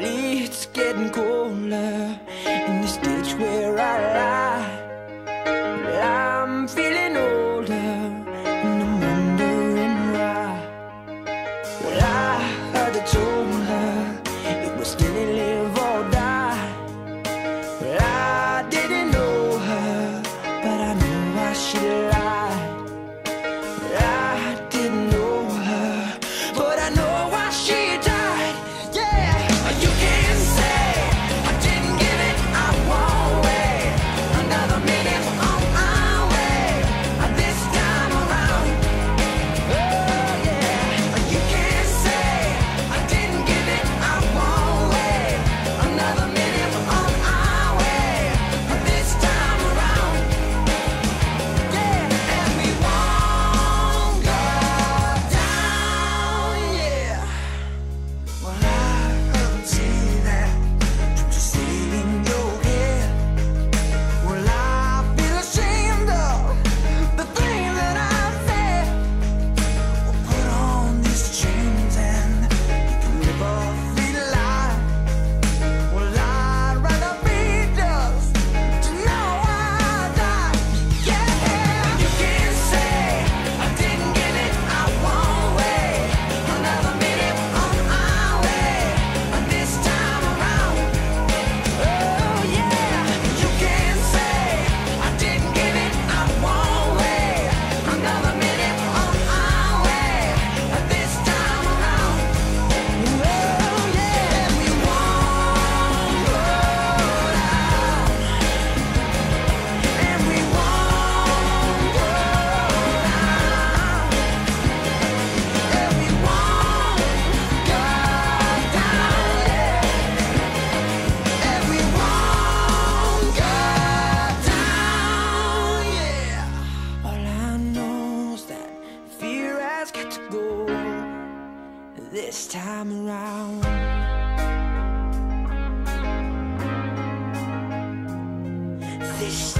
It's getting colder In this ditch where Christ.